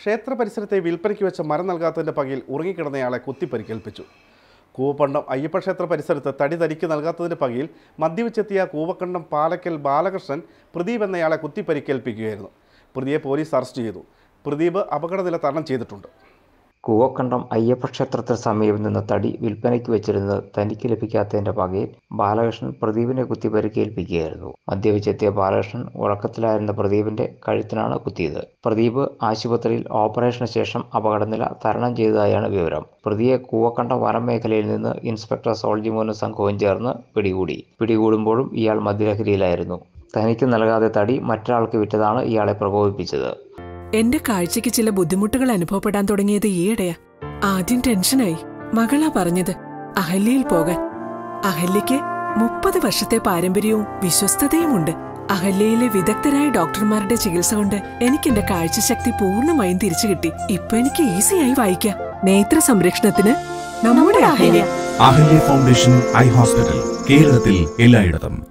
ക്ഷേത്ര പരിസരത്തെ വിൽപ്പനയ്ക്ക് വെച്ച മരം നൽകാത്തതിന്റെ പകയിൽ ഉറങ്ങിക്കിടന്നയാളെ കുത്തിപ്പരിക്കേൽപ്പിച്ചു. കൂവപ്പണ്ടം അയ്യപ്പക്ഷേത്ര പരിസരത്ത് തടി തരിക്ക് നൽകാത്തതിന്റെ പകയിൽ മദ്യവെച്ചെത്തിയ കൂവക്കണ്ടം പാലക്കൽ ബാലകൃഷ്ണൻ പ്രദീപ് എന്നയാളെ കുത്തിപ്പരിക്കേൽപ്പിക്കുകയായിരുന്നു. പ്രതിയെ പോലീസ് അറസ്റ്റ് ചെയ്തു. പ്രദീപ് അപകടനില തരണം ചെയ്തിട്ടുണ്ട്. കൂവക്കണ്ടം അയ്യപ്പക്ഷേത്രത്തിന് സമീപം നിന്ന് തടി വിൽപ്പനയ്ക്ക് വെച്ചിരുന്നത് തനിക്ക് ലഭിക്കാത്തതിന്റെ പകയിൽ ബാലകൃഷ്ണൻ പ്രദീപിനെ കുത്തി പരിക്കേൽപ്പിക്കുകയായിരുന്നു. മദ്യപിച്ചെത്തിയ ബാലകൃഷ്ണൻ ഉറക്കത്തിലായിരുന്ന പ്രദീപിന്റെ കഴുത്തിനാണ് കുത്തിയത്. പ്രദീപ് ആശുപത്രിയിൽ ഓപ്പറേഷന് ശേഷം അപകടനില തരണം ചെയ്തതായാണ് വിവരം. പ്രതിയെ കൂവക്കണ്ടം വനം മേഖലയിൽ നിന്ന് ഇൻസ്പെക്ടർ സോൾജിമോനും സംഘവും ചേർന്ന് പിടികൂടി. പിടികൂടുമ്പോഴും ഇയാൾ മദ്യലഹരിയിലായിരുന്നു. തനിക്ക് നൽകാതെ തടി മറ്റൊരാൾക്ക് വിറ്റതാണ് ഇയാളെ പ്രകോപിപ്പിച്ചത്. എന്റെ കാഴ്ചയ്ക്ക് ചില ബുദ്ധിമുട്ടുകൾ അനുഭവപ്പെടാൻ തുടങ്ങിയത് ഈയിടെയാ. ആദ്യം ടെൻഷനായി. മകളാ പറഞ്ഞത് അഹല്യയിൽ പോകാൻ. അഹല്യയ്ക്ക് മുപ്പത് വർഷത്തെ പാരമ്പര്യവും വിശ്വസ്തതയുമുണ്ട്. അഹല്യയിലെ വിദഗ്ധരായ ഡോക്ടർമാരുടെ ചികിത്സ കൊണ്ട് എനിക്ക് എന്റെ കാഴ്ചശക്തി പൂർണമായും തിരിച്ചു കിട്ടി. ഇപ്പൊ എനിക്ക് ഈസിയായി വായിക്കാം. നേത്ര സംരക്ഷണത്തിന് നമ്മുടെ Ahalya. Ahalya foundation eye hospital കേരളത്തിൽ എല്ലായിടത്തും.